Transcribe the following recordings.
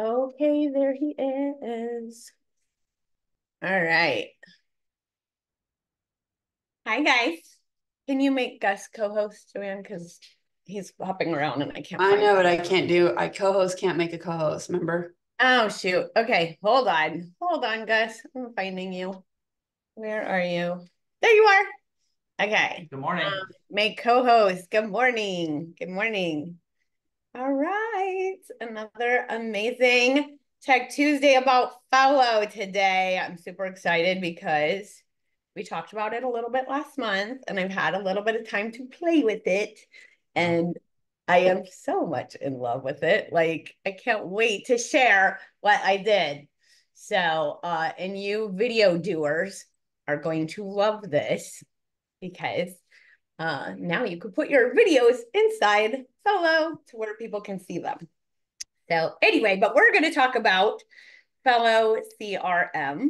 Okay, there he is. All right. Hi, guys. Can you make Gus co-host, Joanne? Because he's hopping around and I can't. I know him. what I can't do. I co-host can't make a co-host, remember? Oh, shoot. Okay, hold on. Hold on, Gus. I'm finding you. Where are you? There you are. Okay. Good morning. Um, make co-host. Good morning. Good morning. All right. Another amazing Tech Tuesday about Fello today. I'm super excited because we talked about it a little bit last month and I've had a little bit of time to play with it. And I am so much in love with it. Like, I can't wait to share what I did. So, uh, and you video doers are going to love this because uh, now you can put your videos inside Fello to where people can see them. So anyway, but we're going to talk about Fello CRM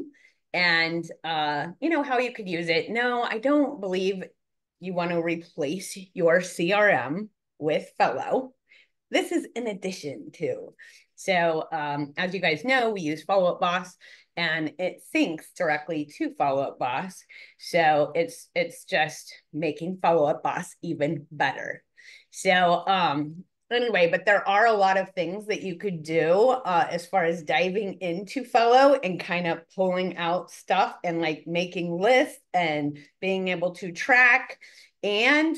and uh, you know how you could use it. No, I don't believe you want to replace your CRM with Fello. This is in addition to. So um, as you guys know, we use Follow Up Boss and it syncs directly to Follow Up Boss. So it's it's just making Follow Up Boss even better. So um, anyway, but there are a lot of things that you could do uh, as far as diving into Fello and kind of pulling out stuff and like making lists and being able to track and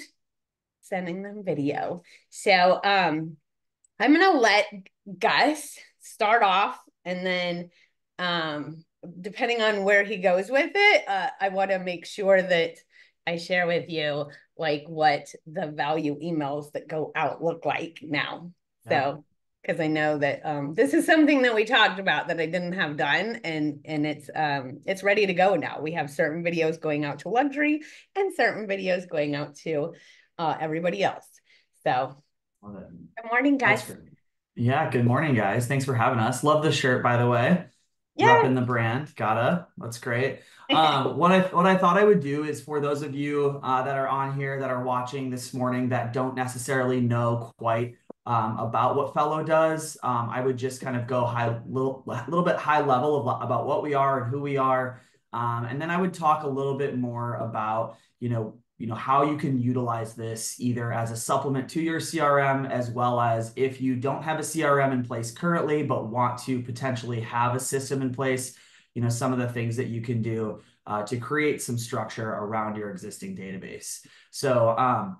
sending them video. So um, I'm gonna let Gus start off and then um, depending on where he goes with it, uh, I want to make sure that I share with you like what the value emails that go out look like now. Yeah. So because I know that um, this is something that we talked about that I didn't have done, and and it's um, it's ready to go now. We have certain videos going out to luxury and certain videos going out to uh, everybody else. So good morning, guys. Yeah, good morning, guys. Thanks for having us. Love the shirt, by the way. Yeah. Repping the brand. Gotta. That's great. Um, what I what I thought I would do is for those of you uh, that are on here that are watching this morning that don't necessarily know quite um, about what Fello does, um, I would just kind of go high little a little bit high level of about what we are and who we are, um, and then I would talk a little bit more about you know you know how you can utilize this either as a supplement to your CRM as well as if you don't have a CRM in place currently but want to potentially have a system in place you know some of the things that you can do uh, to create some structure around your existing database. So um,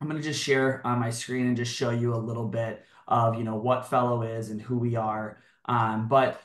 i'm going to just share on my screen and just show you a little bit of you know what Fello is and who we are. Um, but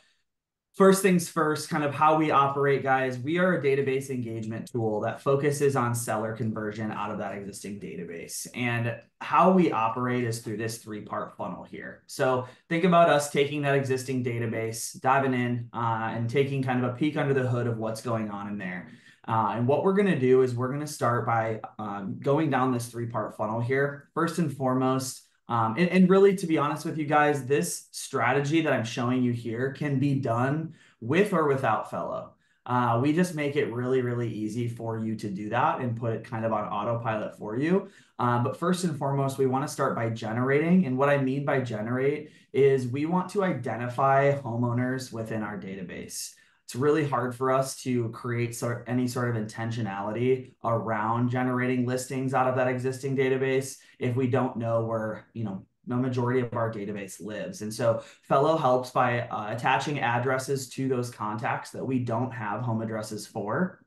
First things first, kind of how we operate, guys. We are a database engagement tool that focuses on seller conversion out of that existing database. And how we operate is through this three part funnel here. So think about us taking that existing database, diving in, uh, and taking kind of a peek under the hood of what's going on in there. Uh, and what we're going to do is we're going to start by um, going down this three part funnel here. First and foremost, um, and, and really, to be honest with you guys, this strategy that I'm showing you here can be done with or without Fello. Uh, we just make it really, really easy for you to do that and put it kind of on autopilot for you. Um, but first and foremost, we want to start by generating. And what I mean by generate is we want to identify homeowners within our database. It's really hard for us to create sort any sort of intentionality around generating listings out of that existing database if we don't know where, you know, the majority of our database lives. And so Fello helps by uh, attaching addresses to those contacts that we don't have home addresses for.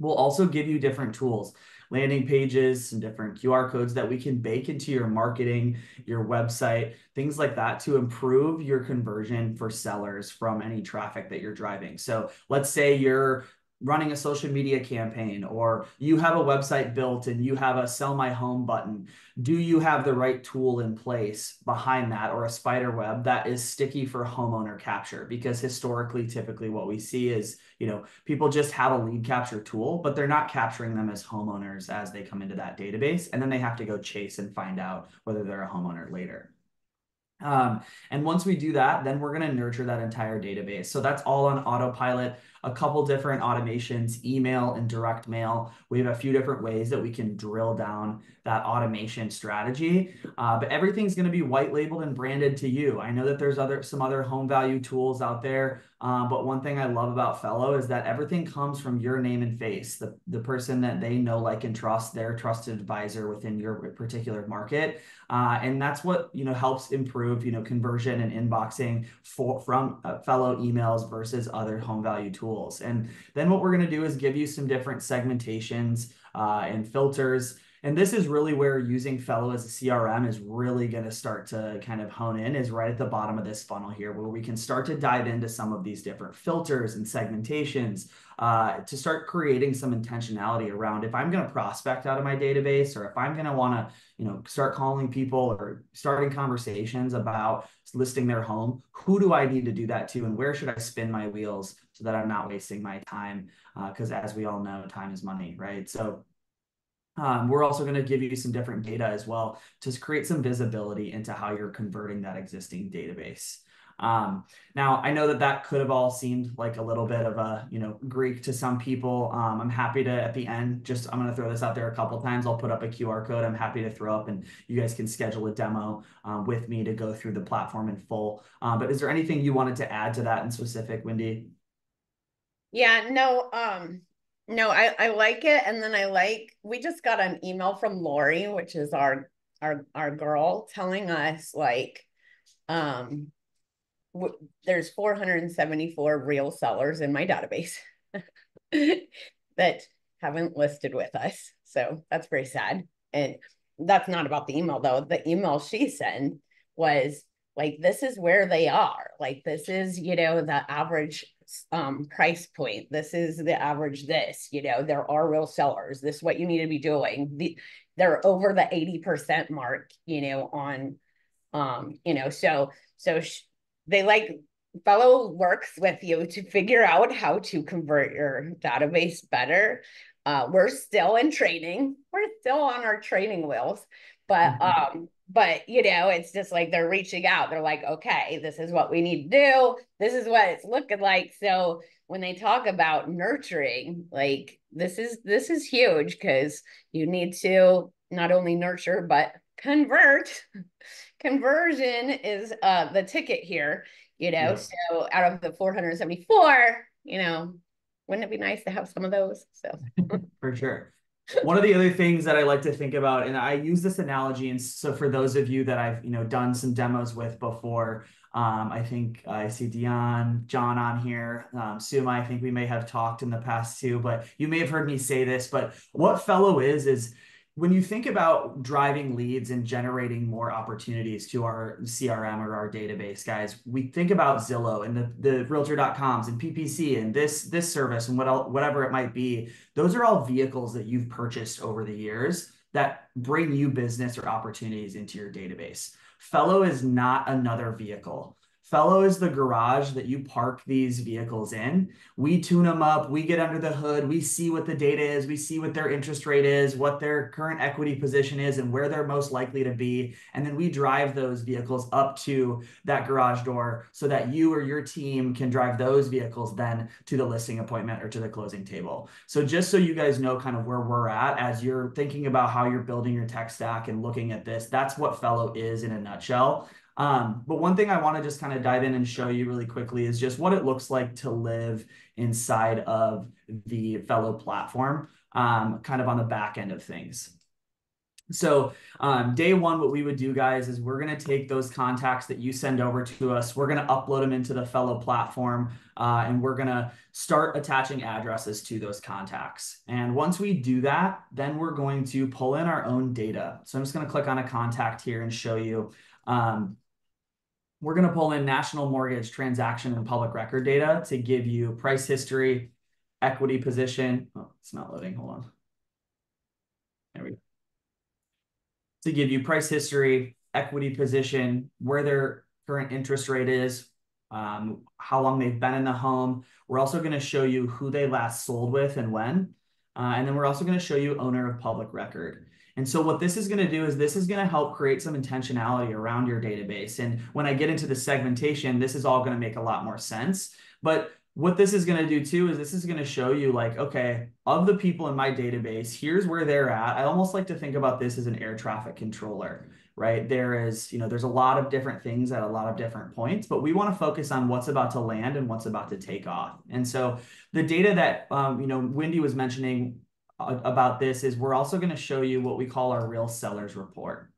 We'll also give you different tools, landing pages, some different QR codes that we can bake into your marketing, your website, things like that to improve your conversion for sellers from any traffic that you're driving. So let's say you're running a social media campaign or you have a website built and you have a sell my home button do you have the right tool in place behind that or a spider web that is sticky for homeowner capture? Because historically typically what we see is you know people just have a lead capture tool but they're not capturing them as homeowners as they come into that database and then they have to go chase and find out whether they're a homeowner later. Um, and once we do that, then we're going to nurture that entire database. So that's all on autopilot, a couple different automations, email and direct mail. We have a few different ways that we can drill down that automation strategy. Uh, but everything's going to be white labeled and branded to you. I know that there's other some other home value tools out there. Um, but one thing I love about Fello is that everything comes from your name and face, the, the person that they know, like, and trust, their trusted advisor within your particular market. Uh, and that's what, you know, helps improve, you know, conversion and inboxing for, from uh, Fello emails versus other home value tools. And then what we're going to do is give you some different segmentations uh, and filters and this is really where using Fello as a CRM is really going to start to kind of hone in is right at the bottom of this funnel here, where we can start to dive into some of these different filters and segmentations uh, to start creating some intentionality around if I'm going to prospect out of my database or if I'm going to want to, you know, start calling people or starting conversations about listing their home, who do I need to do that to and where should I spin my wheels so that I'm not wasting my time? Because uh, as we all know, time is money, right? So um, we're also going to give you some different data as well to create some visibility into how you're converting that existing database. Um, now, I know that that could have all seemed like a little bit of a, you know, Greek to some people. Um, I'm happy to, at the end, just, I'm going to throw this out there a couple times. I'll put up a QR code. I'm happy to throw up and you guys can schedule a demo um, with me to go through the platform in full. Um, but is there anything you wanted to add to that in specific, Windy? Yeah, no, um, no, I, I like it. And then I like, we just got an email from Lori, which is our, our, our girl telling us like, um, there's 474 real sellers in my database that haven't listed with us. So that's very sad. And that's not about the email though. The email she sent was like, this is where they are. Like, this is, you know, the average um, price point. This is the average this, you know, there are real sellers. This is what you need to be doing. The, they're over the 80% mark, you know, on, um, you know, so, so they like Fello works with you to figure out how to convert your database better. Uh, we're still in training. We're still on our training wheels, but, mm-hmm. um, but you know it's just like they're reaching out. They're like okay this is what we need to do. This is what it's looking like. So when they talk about nurturing like this is this is huge because you need to not only nurture but convert. Conversion is uh the ticket here you know? Yeah. so out of the 474 you know wouldn't it be nice to have some of those? So. For sure one of the other things that I like to think about, and I use this analogy, and so for those of you that I've you know done some demos with before, um, I think I see Dion, John on here, um, Suma. I think we may have talked in the past too, but you may have heard me say this. But what Fello is is when you think about driving leads and generating more opportunities to our CRM or our database, guys, we think about Zillow and the, the realtor.coms and PPC and this, this service and what else, whatever it might be. Those are all vehicles that you've purchased over the years that bring you business or opportunities into your database. Fello is not another vehicle. Fello is the garage that you park these vehicles in. We tune them up, we get under the hood, we see what the data is, we see what their interest rate is, what their current equity position is, and where they're most likely to be. And then we drive those vehicles up to that garage door so that you or your team can drive those vehicles then to the listing appointment or to the closing table. So, just so you guys know kind of where we're at as you're thinking about how you're building your tech stack and looking at this, that's what Fello is in a nutshell. Um, but one thing I want to just kind of dive in and show you really quickly is just what it looks like to live inside of the Fello platform, um, kind of on the back end of things. So um, day one, what we would do, guys, is we're going to take those contacts that you send over to us. We're going to upload them into the Fello platform, uh, and we're going to start attaching addresses to those contacts. And once we do that, then we're going to pull in our own data. So I'm just going to click on a contact here and show you um, we're going to pull in national mortgage transaction and public record data to give you price history, equity position. Oh, it's not loading. Hold on. There we go. To give you price history, equity position, where their current interest rate is, um, how long they've been in the home. We're also going to show you who they last sold with and when. Uh, and then we're also going to show you owner of public record. And so what this is going to do is this is going to help create some intentionality around your database. And when I get into the segmentation, this is all going to make a lot more sense. But what this is going to do too is this is going to show you like, okay, of the people in my database, here's where they're at. I almost like to think about this as an air traffic controller, right? There is, you know, there's a lot of different things at a lot of different points, but we want to focus on what's about to land and what's about to take off. And so the data that, um, you know, Windy was mentioning about this is we're also going to show you what we call our real sellers report.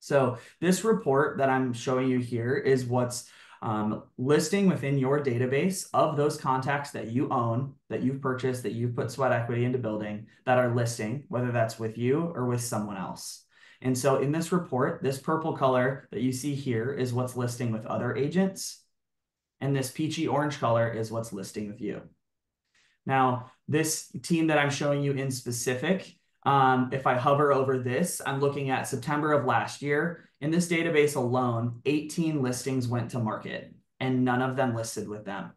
So this report that I'm showing you here is what's um, listing within your database of those contacts that you own, that you've purchased, that you've put sweat equity into building that are listing, whether that's with you or with someone else. And so in this report, this purple color that you see here is what's listing with other agents. And this peachy orange color is what's listing with you. Now, this team that I'm showing you in specific, um, if I hover over this, I'm looking at September of last year. In this database alone, 18 listings went to market and none of them listed with them.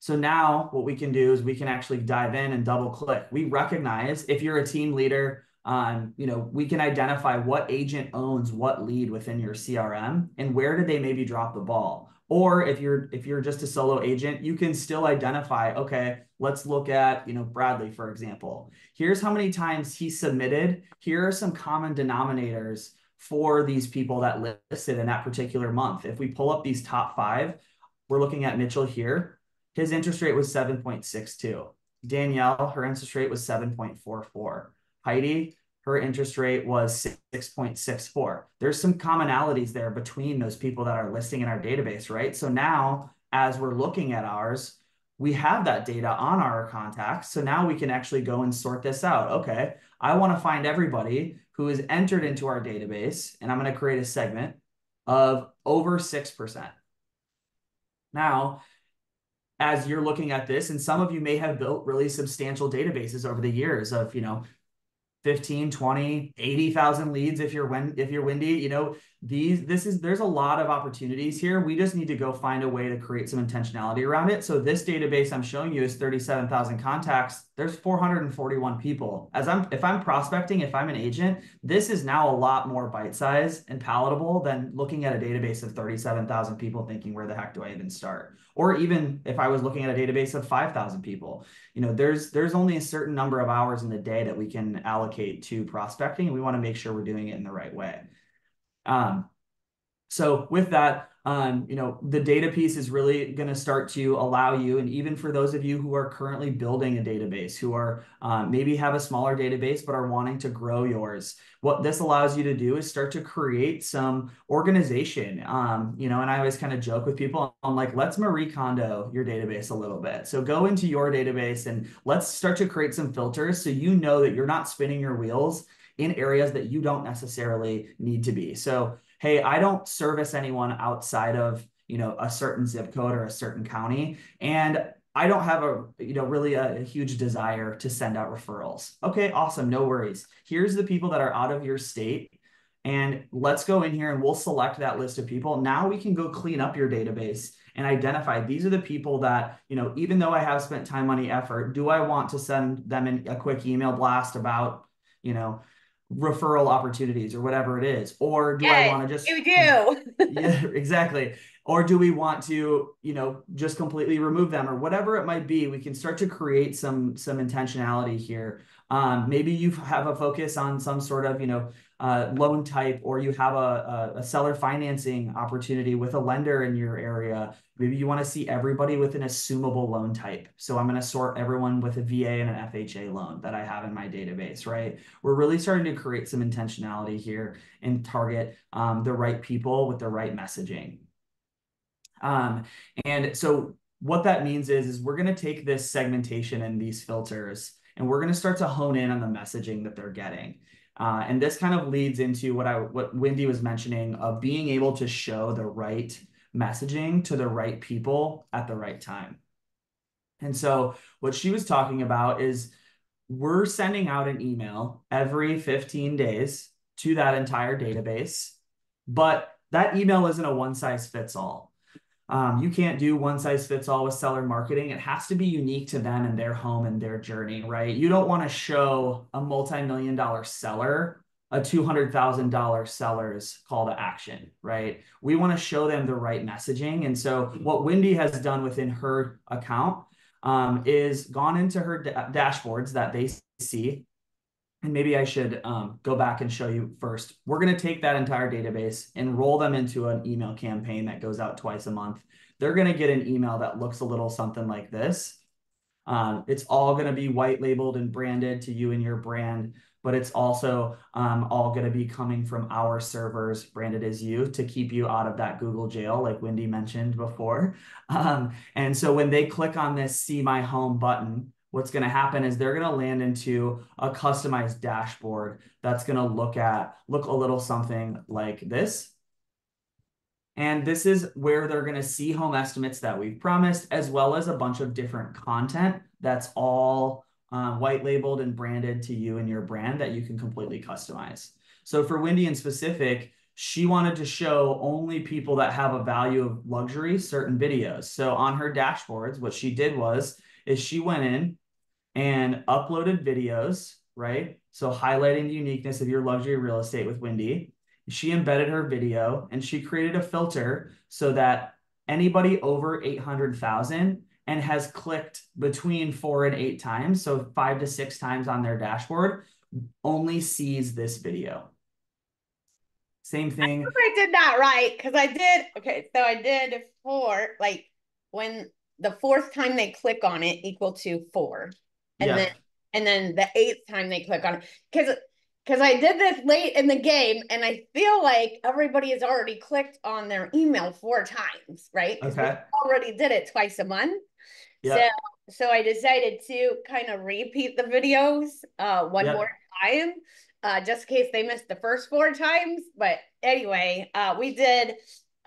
So now what we can do is we can actually dive in and double click. We recognize if you're a team leader, um, you know, we can identify what agent owns what lead within your CRM and where did they maybe drop the ball. Or if you're if you're just a solo agent, you can still identify, okay, let's look at, you know, Bradley, for example. Here's how many times he submitted. Here are some common denominators for these people that listed in that particular month. If we pull up these top five, we're looking at Mitchell here. His interest rate was 7.62. Danielle, her interest rate was 7.44. Heidi, her interest rate was 6.64. There's some commonalities there between those people that are listing in our database, right? So now, as we're looking at ours, we have that data on our contacts. So now we can actually go and sort this out. Okay, I want to find everybody who is entered into our database, and I'm going to create a segment of over 6%. Now, as you're looking at this, and some of you may have built really substantial databases over the years of, you know, 15 20 80,000 leads if you're when if you're Windy you know these this is there's a lot of opportunities here. We just need to go find a way to create some intentionality around it. So this database i'm showing you is 37,000 contacts. There's 441 people. As i'm if i'm prospecting if i'm an agent this is now a lot more bite size and palatable than looking at a database of 37,000 people thinking where the heck do i even start? Or even if i was looking at a database of 5,000 people. You know there's there's only a certain number of hours in the day that we can allocate to prospecting. And we want to make sure we're doing it in the right way um, so with that, um, you know, the data piece is really going to start to allow you, and even for those of you who are currently building a database, who are um, maybe have a smaller database but are wanting to grow yours, what this allows you to do is start to create some organization. Um, you know, and I always kind of joke with people, I'm like, let's Marie Kondo your database a little bit. So go into your database and let's start to create some filters so you know that you're not spinning your wheels in areas that you don't necessarily need to be. So, hey, I don't service anyone outside of, you know, a certain zip code or a certain county. And I don't have a, you know, really a, a, huge desire to send out referrals. Okay, awesome. No worries. Here's the people that are out of your state. And let's go in here and we'll select that list of people. Now we can go clean up your database and identify these are the people that, you know, even though I have spent time, money, effort, do I want to send them in a quick email blast about, you know, referral opportunities or whatever it is or do yes, i want to just you do. Yeah exactly. Or do we want to you know just completely remove them or whatever it might be we can start to create some some intentionality here um, maybe you have a focus on some sort of you know uh, loan type or you have a, a, seller financing opportunity with a lender in your area. Maybe you want to see everybody with an assumable loan type. So I'm going to sort everyone with a VA and an FHA loan that I have in my database, right? We're really starting to create some intentionality here and target um, the right people with the right messaging. Um, and so what that means is, is we're going to take this segmentation and these filters and we're going to start to hone in on the messaging that they're getting. Uh, and this kind of leads into what I what Windy was mentioning of being able to show the right messaging to the right people at the right time. And so what she was talking about is we're sending out an email every 15 days to that entire database, but that email isn't a one size fits all. Um, you can't do one size fits all with seller marketing. It has to be unique to them and their home and their journey, right? You don't want to show a multi-million dollar seller a $200,000 seller's call to action, right? We want to show them the right messaging. And so what Windy has done within her account um, is gone into her da dashboards that they see. And maybe I should um, go back and show you first. We're going to take that entire database and roll them into an email campaign that goes out twice a month. They're going to get an email that looks a little something like this. Um, it's all going to be white labeled and branded to you and your brand but it's also um, all going to be coming from our servers branded as you to keep you out of that Google jail, like Windy mentioned before. Um, and so when they click on this see my home button, what's going to happen is they're going to land into a customized dashboard that's going to look at look a little something like this. And this is where they're going to see home estimates that we've promised, as well as a bunch of different content that's all um, white labeled and branded to you and your brand that you can completely customize. So for Windy in specific, she wanted to show only people that have a value of luxury certain videos. So on her dashboards, what she did was is she went in and uploaded videos, right? So highlighting the uniqueness of your luxury real estate with Windy. She embedded her video and she created a filter so that anybody over 800,000 and has clicked between four and eight times, so five to six times on their dashboard, only sees this video. Same thing. I, I did that right because I did. Okay, so I did four. Like when the fourth time they click on it equal to four, and yeah. then and then the eighth time they click on it because because I did this late in the game and I feel like everybody has already clicked on their email four times, right? Okay. already did it twice a month. Yep. So so I decided to kind of repeat the videos uh one yep. more time. Uh, just in case they missed the first four times. But anyway, uh, we did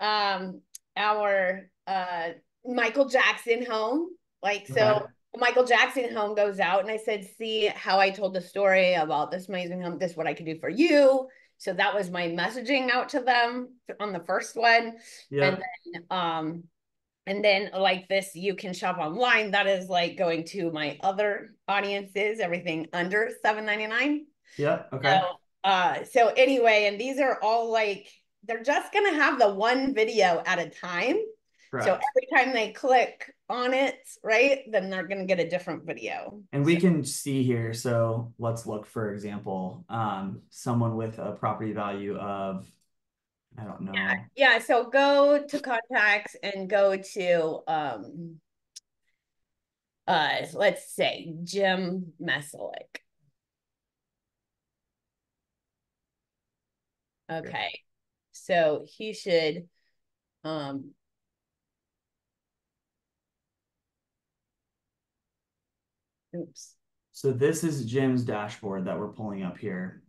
um, our uh, Michael Jackson home. Like, so okay. Michael Jackson home goes out, and I said, See how I told the story about this amazing home, this what I could do for you. So that was my messaging out to them on the first one. Yeah. And then um and then like this you can shop online that is like going to my other audiences everything under 7.99 yeah okay so, uh so anyway and these are all like they're just gonna have the one video at a time Correct. so every time they click on it right then they're gonna get a different video and we can see here so let's look for example um someone with a property value of I don't know. Yeah, yeah. So go to contacts and go to um uh let's say Jim Meselik. Okay. So he should um oops. So this is Jim's dashboard that we're pulling up here.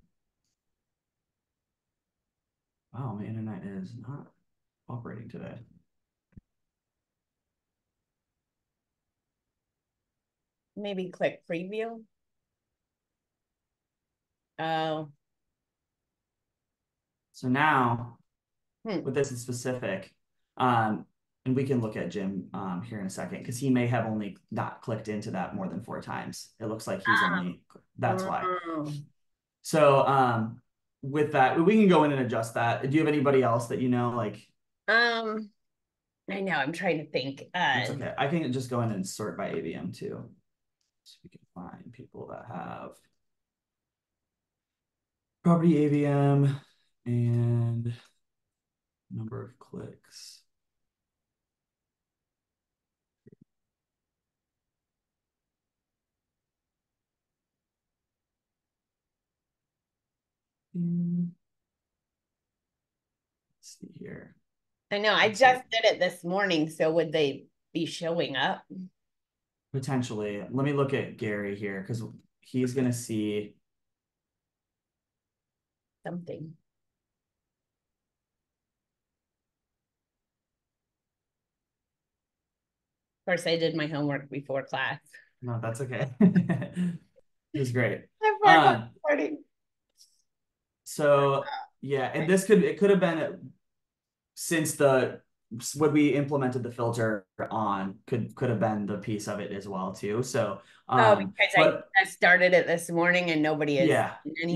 Wow, my internet is not operating today. Maybe click preview. Oh. So now, hmm. with this in specific, um, and we can look at Jim um, here in a second because he may have only not clicked into that more than four times. It looks like he's ah. only that's why. Mm. So um, with that, we can go in and adjust that. Do you have anybody else that you know, like? Um, I know. I'm trying to think. Uh, okay. I can just go in and sort by AVM too, so we can find people that have property AVM and number of clicks. Let's see here. I know. I just did it this morning. So would they be showing up? Potentially. Let me look at Gary here because he's going to see something. Of course, I did my homework before class. No, that's okay. it was great. I'm um, so yeah, and this could it could have been since the when we implemented the filter on could could have been the piece of it as well too. So oh, um, because but I, started it this morning and nobody is yeah, in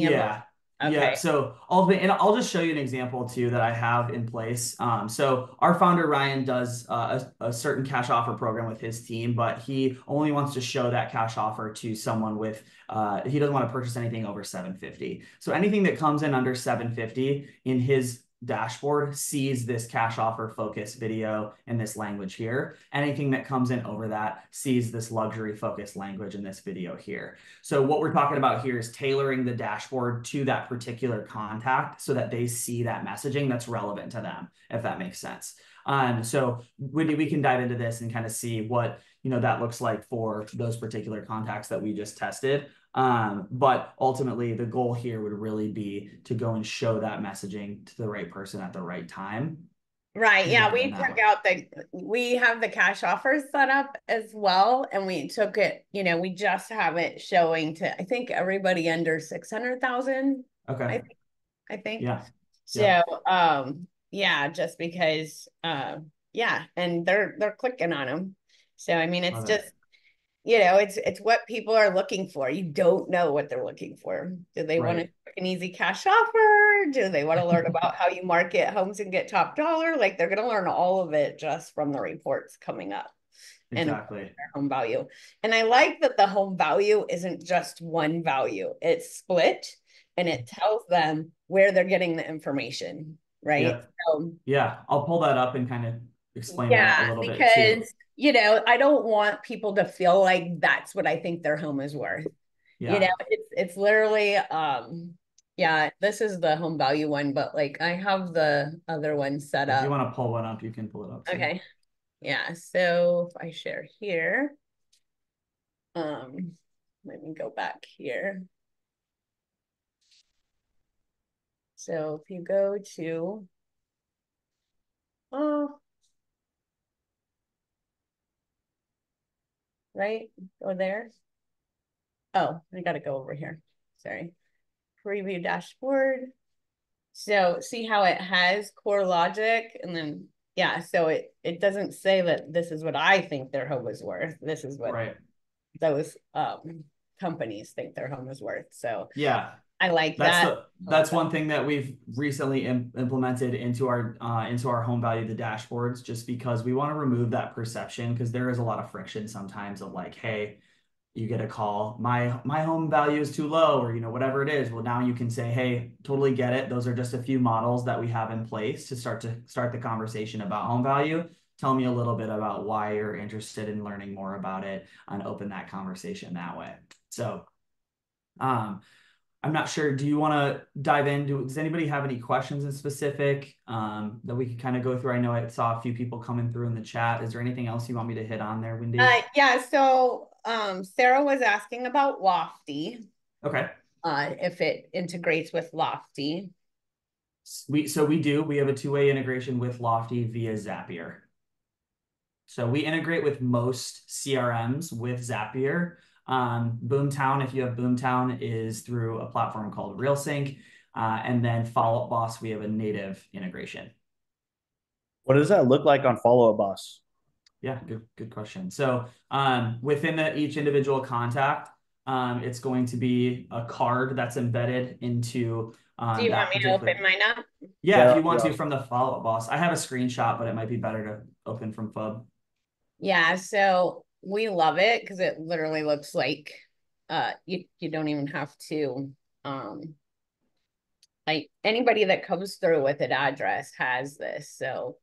them. yeah. Okay. so all the and I'll just show you an example too that I have in place. Um, so our founder Ryan does uh, a, a certain cash offer program with his team, but he only wants to show that cash offer to someone with uh, he doesn't want to purchase anything over 750. So anything that comes in under 750 in his dashboard sees this cash offer focus video and this language here. Anything that comes in over that sees this luxury focus language in this video here. So what we're talking about here is tailoring the dashboard to that particular contact so that they see that messaging that's relevant to them, if that makes sense. Um, so Windy, we can dive into this and kind of see what you know that looks like for those particular contacts that we just tested. Um, but ultimately, the goal here would really be to go and show that messaging to the right person at the right time. Right. Yeah. We took out the, we have the cash offers set up as well. And we took it, you know, we just have it showing to, I think, everybody under 600,000, Okay. I think. Yeah. So, Yeah. um, yeah, just because, uh, yeah, and they're, they're clicking on them. So, I mean, it's Love it. You know, it's, it's what people are looking for. You don't know what they're looking for. Do they want Right. quick and easy cash offer? Do they want to learn about how you market homes and get top dollar? Like they're going to learn all of it just from the reports coming up and- Exactly. their home value. And I like that the home value isn't just one value. It's split and it mm-hmm. tells them where they're getting the information, right? Yep. So Yeah. I'll pull that up and kind of explain that a yeah, little bit too. You know, I don't want people to feel like that's what I think their home is worth. Yeah. You know, it's it's literally um yeah, this is the home value one, but like I have the other one set up. If you want to pull one up, you can pull it up. too. Okay. Yeah, so if I share here, um, let me go back here. So if you go to, oh, right, go there. Oh, I gotta go over here. Sorry. Preview dashboard. So see how it has CoreLogic and then, yeah, so it, it doesn't say that this is what I think their home is worth. This is what Right. those um companies think their home is worth. So Yeah. I like That's that. the, that's one thing that we've recently im- implemented into our uh, into our home value the dashboards just because we want to remove that perception because there is a lot of friction sometimes of like hey you get a call my my home value is too low or you know whatever it is. Well now you can say hey totally get it. Those are just a few models that we have in place to start to start the conversation about home value. Tell me a little bit about why you're interested in learning more about it and open that conversation that way. So um I'm not sure. Do you want to dive in? Do, does anybody have any questions in specific um, that we could kind of go through? I know I saw a few people coming through in the chat. Is there anything else you want me to hit on there, Windy? Uh, yeah, so um Sarah was asking about Lofty, okay. uh, if it integrates with Lofty. We so we do. We have a two-way integration with Lofty via Zapier. So we integrate with most CRMs with Zapier. Um, Boomtown, if you have Boomtown, is through a platform called RealSynch. Uh, and then Follow Up Boss, we have a native integration. What does that look like on Follow Up Boss? Yeah, good good question. So um, within the, each individual contact, um, it's going to be a card that's embedded into. Um, Do you want me to open mine up? Yeah, Yeah, if you want yeah. to from the follow-up boss. I have a screenshot, but it might be better to open from FUB. Yeah, so we love it because it literally looks like uh you you don't even have to um like anybody that comes through with an address has this. So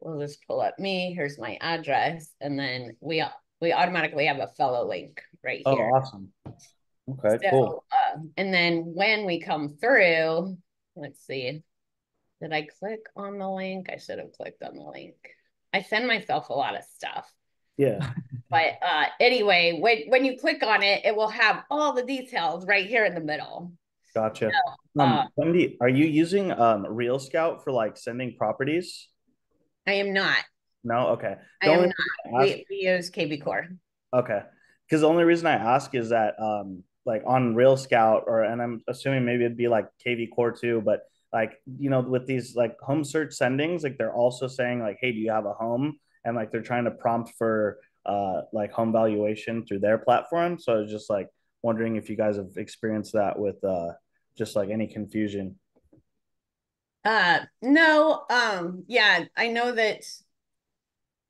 we'll just pull up me. Here's my address, and then we we automatically have a Fello link right here. Oh, here. awesome. Okay, So, cool. uh, and then when we come through, let's see, did I click on the link? I should have clicked on the link. I send myself a lot of stuff. Yeah. But uh, anyway, when when you click on it, it will have all the details right here in the middle. Gotcha. uh, Um, Windy, are you using um RealScout for like sending properties? I am not. No? Okay. I am not. ask- We, we use KB Core. Okay. Because the only reason I ask is that um like on RealScout or and I'm assuming maybe it'd be like kvCORE too, but like you know with these like home search sendings like they're also saying like hey do you have a home and like they're trying to prompt for uh like home valuation through their platform so i was just like wondering if you guys have experienced that with uh just like any confusion Uh, no, um, yeah, I know that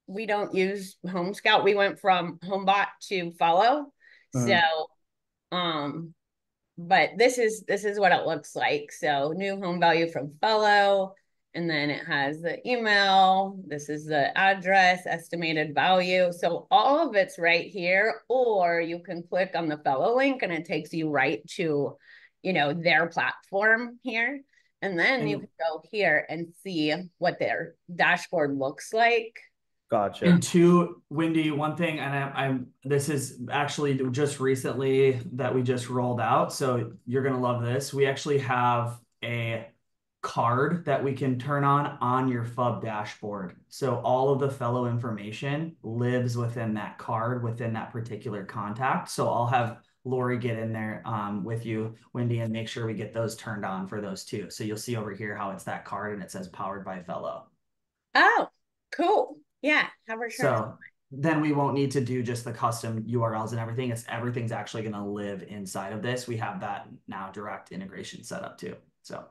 we don't use Home Scout. We went from HomeBot to Fello. Mhm. So, um, but this is this is what it looks like. So new home value from Fello, and then it has the email. This is the address, estimated value. So all of it's right here, or you can click on the Fello link and it takes you right to, you know, their platform here. And then you can go here and see what their dashboard looks like. gotcha And two, Windy, one thing, and I, I'm, this is actually just recently that we just rolled out, so you're gonna love this. We actually have a card that we can turn on on your FUB dashboard. So all of the Fello information lives within that card, within that particular contact. So I'll have Lori get in there um, with you, Windy, and make sure we get those turned on for those two. So you'll see over here how it's that card and it says powered by Fello. Oh, cool. Yeah, sure. So then we won't need to do just the custom URLs and everything. It's everything's actually going to live inside of this. We have that now direct integration set up too. So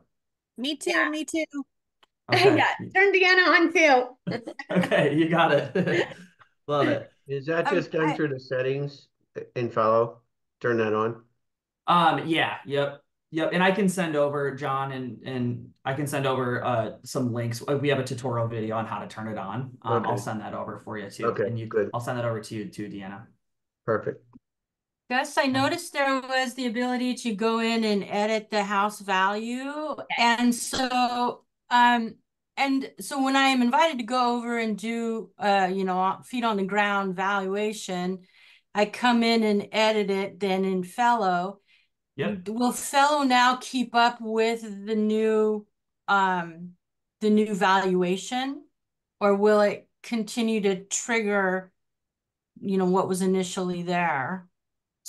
Me too, Yeah. me too. okay, yeah, turn Deanna on too. okay, you got it. Love it. Is that Um, just done I- through the settings in Fello? Turn that on? Um, yeah, yep, yep. And I can send over John and and I can send over uh some links. Uh, We have a tutorial video on how to turn it on. Um, I'll send that over for you too. Okay, and you good. I'll send that over to you too, Deanna. Perfect. Gus, I noticed there was the ability to go in and edit the house value. And so, um, and so when I am invited to go over and do, uh, you know, feet on the ground valuation, I come in and edit it then in Fello. Yep. Will Fello now keep up with the new, um, the new valuation? Or will it continue to trigger, you know, what was initially there?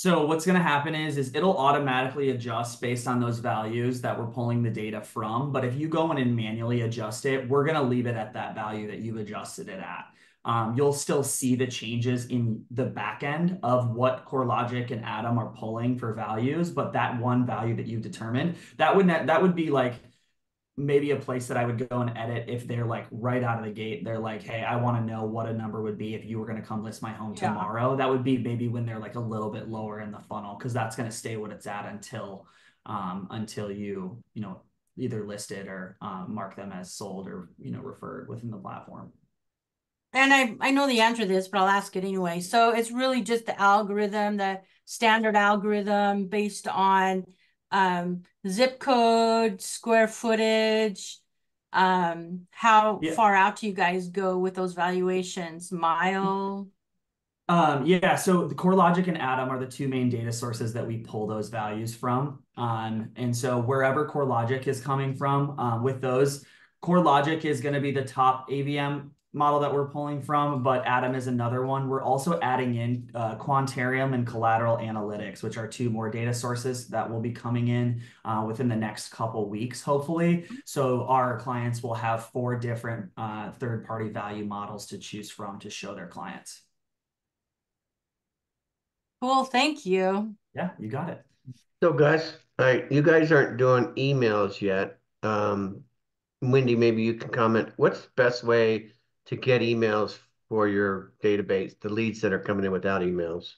So what's going to happen is, is it'll automatically adjust based on those values that we're pulling the data from. But if you go in and manually adjust it, we're going to leave it at that value that you've adjusted it at. Um, you'll still see the changes in the back end of what CoreLogic and ATTOM are pulling for values, but that one value that you've determined, that would that would be like maybe a place that I would go and edit if they're like right out of the gate. They're like, hey, I want to know what a number would be if you were going to come list my home Yeah. tomorrow. That would be maybe when they're like a little bit lower in the funnel because that's going to stay what it's at until um until you you know either list it or um, mark them as sold or you know referred within the platform. And I, I know the answer to this, but I'll ask it anyway. So it's really just the algorithm, the standard algorithm based on um, zip code, square footage. Um, how Yeah. far out do you guys go with those valuations? Mile? Um, yeah, so the CoreLogic and ATTOM are the two main data sources that we pull those values from. Um, and so wherever CoreLogic is coming from, um, with those, CoreLogic is going to be the top AVM model that we're pulling from, but ATTOM is another one. We're also adding in uh, Quantarium and Collateral Analytics, which are two more data sources that will be coming in uh, within the next couple weeks, hopefully. So our clients will have four different uh, third-party value models to choose from to show their clients. Cool, thank you. Yeah, you got it. So Gus, all right, you guys aren't doing emails yet. Um, Windy, maybe you can comment. What's the best way to get emails for your database, the leads that are coming in without emails?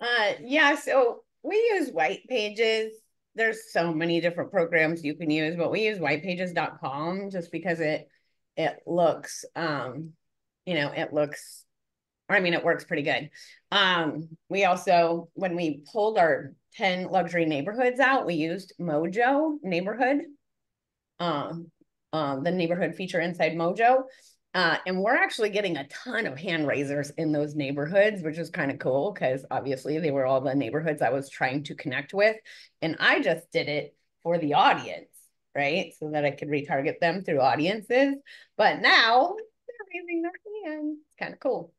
Uh, yeah, so we use white pages. There's so many different programs you can use, but we use whitepages.com just because it it looks um, you know, it looks I mean, it works pretty good. Um, we also, when we pulled our 10 luxury neighborhoods out, we used Mojo neighborhood. Um, um, the neighborhood feature inside Mojo. Uh, and we're actually getting a ton of hand raisers in those neighborhoods, which is kind of cool because obviously they were all the neighborhoods I was trying to connect with. And I just did it for the audience, right? So that I could retarget them through audiences. But now they're raising their hands. It's kind of cool.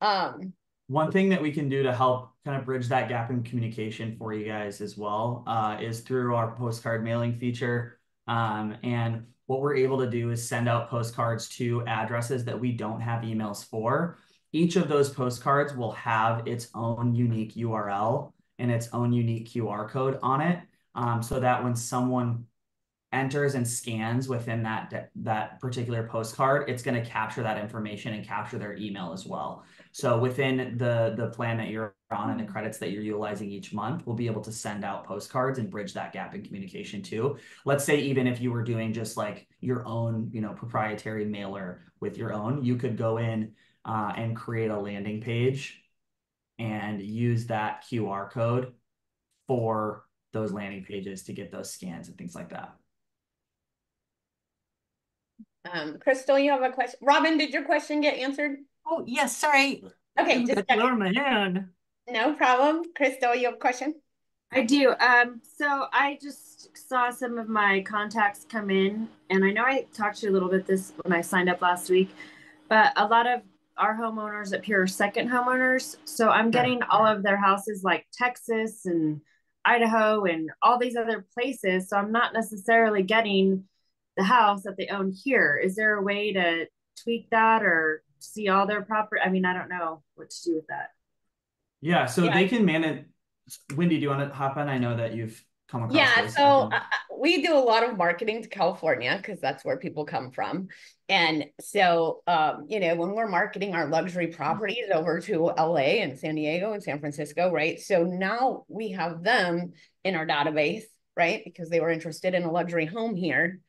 Um, One thing that we can do to help kind of bridge that gap in communication for you guys as well uh, is through our postcard mailing feature. Um, and what we're able to do is send out postcards to addresses that we don't have emails for. Each of those postcards will have its own unique URL and its own unique QR code on it. Um, so that when someone enters and scans within that that particular postcard, it's going to capture that information and capture their email as well. So within the the plan that you're on and the credits that you're utilizing each month, we'll be able to send out postcards and bridge that gap in communication too. Let's say even if you were doing just like your own, you know, proprietary mailer with your own, you could go in uh, and create a landing page and use that QR code for those landing pages to get those scans and things like that. Um, Crystal, you have a question. Robin, did your question get answered? Oh, yes, sorry. Okay, just lower my hand. No problem. Crystal, you have a question? I do. Um, so I just saw some of my contacts come in, and I know I talked to you a little bit this when I signed up last week, but a lot of our homeowners up here are second homeowners. So I'm getting all of their houses like Texas and Idaho and all these other places. So I'm not necessarily getting the house that they own here. Is there a way to tweak that or see all their property? I mean, I don't know what to do with that. Yeah, so yeah. they can manage. Windy, do you want to hop in? I know that you've come across. Yeah, so uh, we do a lot of marketing to California because that's where people come from, and so um, you know when we're marketing our luxury properties over to LA and San Diego and San Francisco, right? So now we have them in our database, right? Because they were interested in a luxury home here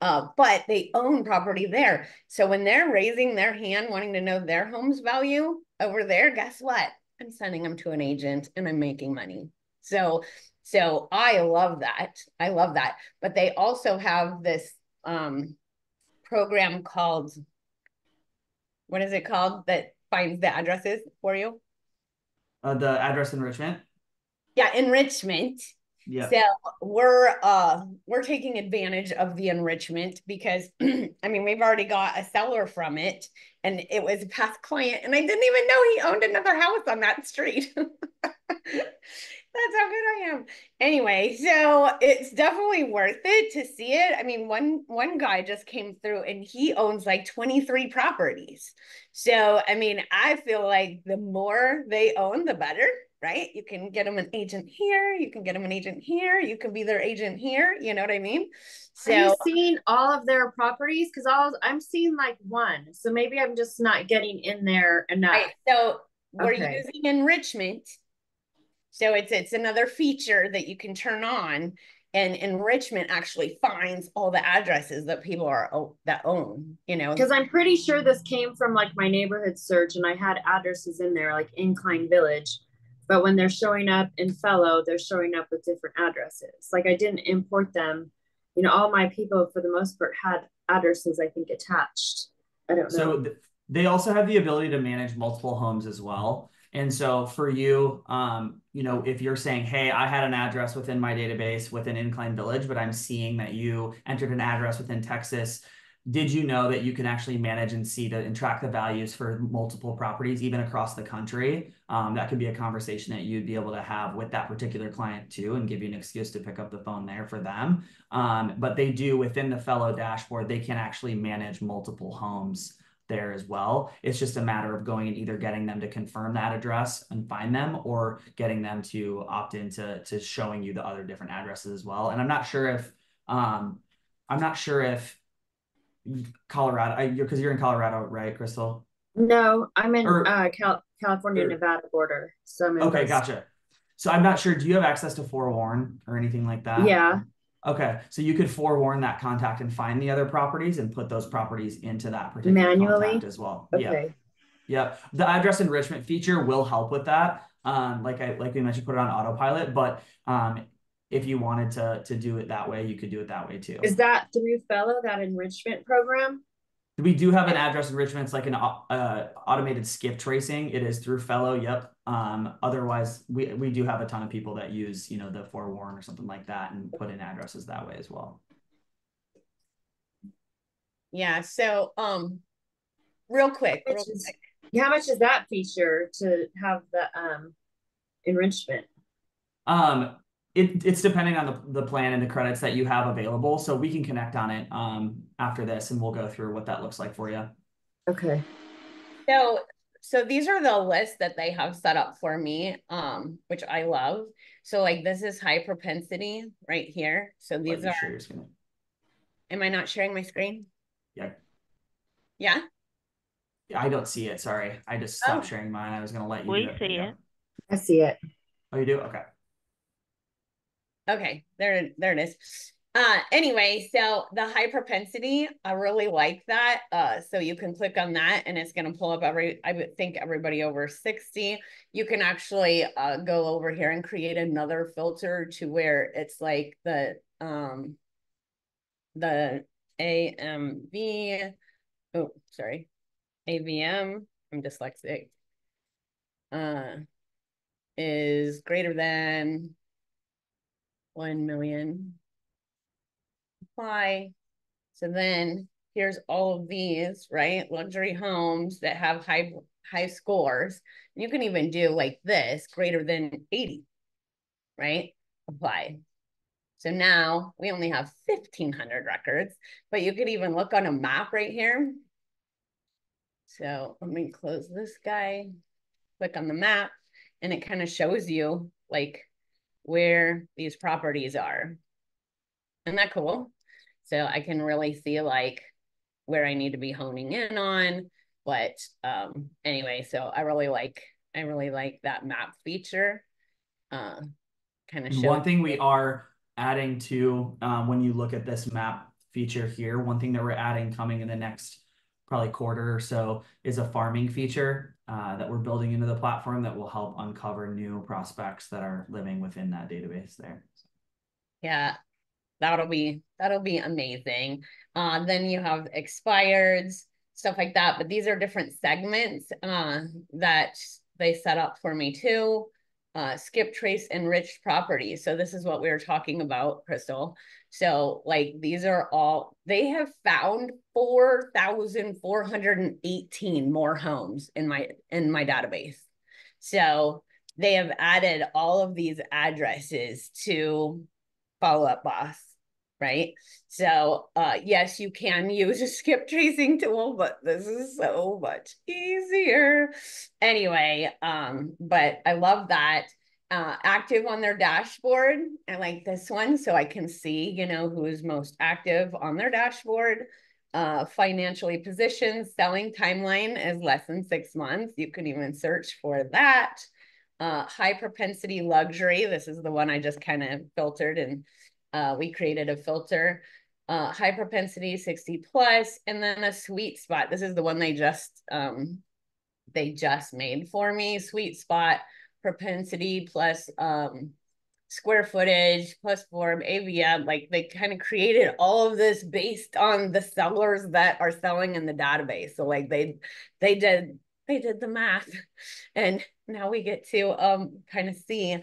uh, but they own property there. So when they're raising their hand, wanting to know their home's value over there, guess what? I'm sending them to an agent and I'm making money. So, so I love that. I love that. But they also have this um, program called, what is it called that finds the addresses for you? Uh, the address enrichment. Yeah, enrichment. Yeah. So we're uh we're taking advantage of the enrichment because I mean we've already got a seller from it and it was a past client and I didn't even know he owned another house on that street. That's how good I am. Anyway, so it's definitely worth it to see it. I mean, one one guy just came through and he owns like 23 properties. So, I mean, I feel like the more they own, the better right? You can get them an agent here, you can get them an agent here, you can be their agent here. You know what I mean? So, Are you seeing all of their properties? Because all I'm seeing like one, so maybe I'm just not getting in there enough. Right. So we're okay. using enrichment. So it's it's another feature that you can turn on, and enrichment actually finds all the addresses that people are oh, that own. You know, because I'm pretty sure this came from like my neighborhood search, and I had addresses in there like Incline Village but when they're showing up in Fello they're showing up with different addresses. Like i didn't import them. You know all my people for the most part had addresses i think attached. I don't know. so th- they also have the ability to manage multiple homes as well. And so for you um, you know if you're saying hey i had an address within my database within incline village but i'm seeing that you entered an address within texas did you know that you can actually manage and see the, and track the values for multiple properties even across the country? Um, that could be a conversation that you'd be able to have with that particular client too and give you an excuse to pick up the phone there for them. Um, but they do within the Fello dashboard they can actually manage multiple homes there as well. It's just a matter of going and either getting them to confirm that address and find them or getting them to opt into to showing you the other different addresses as well. And i'm not sure if um, i'm not sure if Colorado, because you're, you're in Colorado, right, Crystal? No, I'm in or, uh, Cal- California, or, Nevada border. So I'm okay, gotcha. So I'm not sure. Do you have access to forewarn or anything like that? Yeah. Okay, so you could forewarn that contact and find the other properties and put those properties into that particular manually as well. Okay. Yeah. Yeah. The address enrichment feature will help with that. Um, like I like we mentioned, put it on autopilot, but um, if you wanted to to do it that way, you could do it that way too. Is that through Fello that enrichment program? We do have an address enrichment. It's like an uh, automated skip tracing. It is through Fello. Yep. Um, otherwise, we we do have a ton of people that use you know the forewarn or something like that and put in addresses that way as well. Yeah. So um, real quick, real is, quick. How much is that feature to have the um enrichment? Um, It, it's depending on the, the plan and the credits that you have available, so we can connect on it, um, after this and we'll go through what that looks like for you. Okay. So, so these are the lists that they have set up for me, um, which I love. So like this is high propensity right here. So these are, share your screen. am I not sharing my screen? Yeah. Yeah, Yeah, I don't see it, sorry. I just stopped Oh. sharing mine. I was gonna let you We do it. see There it. I see it. Oh, you do? Okay. Okay, there, there it is. Uh, anyway, so the high propensity, I really like that. Uh, so you can click on that and it's gonna pull up every, I think everybody over sixty. You can actually uh go over here and create another filter to where it's like the um the AMV, oh, sorry, AVM, I'm dyslexic. Uh, is greater than one million. Apply. So then here's all of these, right? Luxury homes that have high high scores. You can even do like this, greater than 80, right? Apply. So now we only have 1500 records, but you could even look on a map right here. So let me close this guy, click on the map, and it kind of shows you like where these properties are. Isn't that cool? So I can really see like where I need to be honing in on. But um, anyway, so I really like I really like that map feature. Uh, kind of One thing we are adding to, um, when you look at this map feature here, one thing that we're adding coming in the next probably quarter or so is a farming feature uh, that we're building into the platform that will help uncover new prospects that are living within that database there. Yeah, that'll be that'll be amazing. Uh, then you have expireds, stuff like that. But these are different segments uh, that they set up for me too. Uh, skip trace enriched properties. So this is what we were talking about, Crystal. So like these are all they have found 4,418 more homes in my in my database. So they have added all of these addresses to follow up boss right? So uh yes you can use a skip tracing tool but this is so much easier. Anyway um but i love that uh active on their dashboard. I like this one so i can see you know who's most active on their dashboard uh financially positioned selling timeline is less than six months you can even search for that uh high propensity luxury this is the one i just kind of filtered and uh, we created a filter, uh, high propensity 60 plus, and then a sweet spot. This is the one they just um, they just made for me. Sweet spot propensity plus um, square footage plus form AVM. Like they kind of created all of this based on the sellers that are selling in the database. So like they they did they did the math, and now we get to um kind of see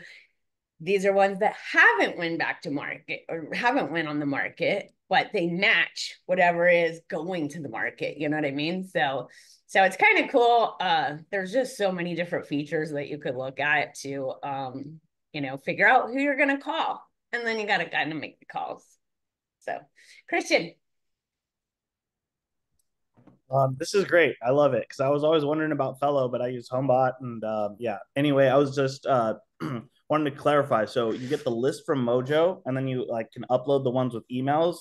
these are ones that haven't went back to market or haven't went on the market but they match whatever is going to the market you know what i mean so so it's kind of cool uh there's just so many different features that you could look at to um you know figure out who you're going to call and then you got to kind of make the calls so christian Um, this is great. I love it because I was always wondering about Fello, but I use Homebot, and um, yeah. Anyway, I was just uh, wanted to clarify. So you get the list from Mojo, and then you like can upload the ones with emails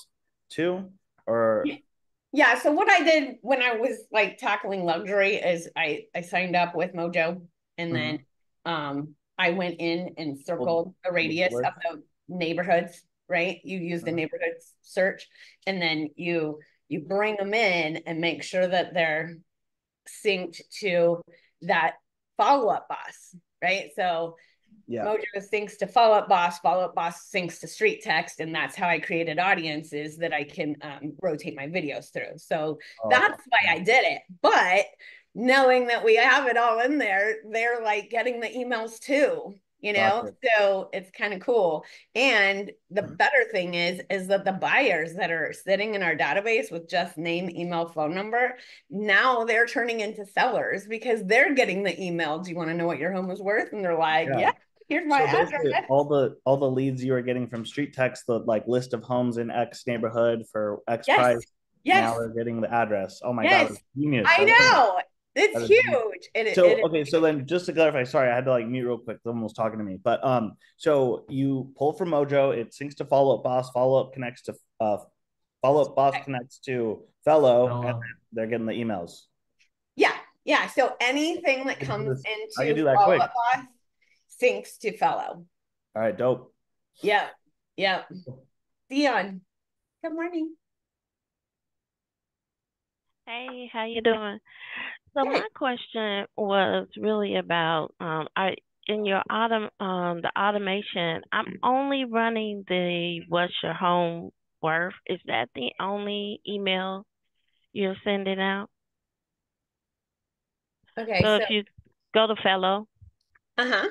too, or yeah so what i did when i was like tackling luxury is i i signed up with mojo and then um i went in and circled a radius of the neighborhoods right you use the Uh-huh. neighborhoods search and then you you bring them in and make sure that they're synced to that follow-up boss right so yeah. Mojo syncs to follow up boss, follow up boss syncs to street text, and that's how I created audiences that I can um, rotate my videos through. So Oh, that's why I did it. But knowing that we have it all in there, they're like getting the emails too, you know? Gotcha. So it's kind of cool. And the mm. better thing is, is that the buyers that are sitting in our database with just name, email, phone number, now they're turning into sellers because they're getting the email. Do you want to know what your home is worth? And they're like, Yeah. yeah Here's my So address. all the all the leads you are getting from Street Text, the like list of homes in X neighborhood for X Yes. price. Now Yes, we're getting the address. Oh my god, Yes. it's genius. I know. That It's is genius. huge. It, So it, okay, so then just to clarify, sorry, I had to like mute real quick. Someone was talking to me, but um, so you pull from Mojo, it syncs to Follow Up Boss, Follow Up connects to uh, Follow Up Boss Okay. connects to Fello, and they're getting the emails. yeah, yeah. So anything that I can do comes this- I can do into that follow quick. up boss syncs to Fello. All right, dope. Yeah, yeah. Dion, good morning. Hey, how you doing? So my question was really about um I in your autom um the automation, I'm only running the what's your home worth? Is that the only email you're sending out? Okay, So so if you go to Fello uh-huh.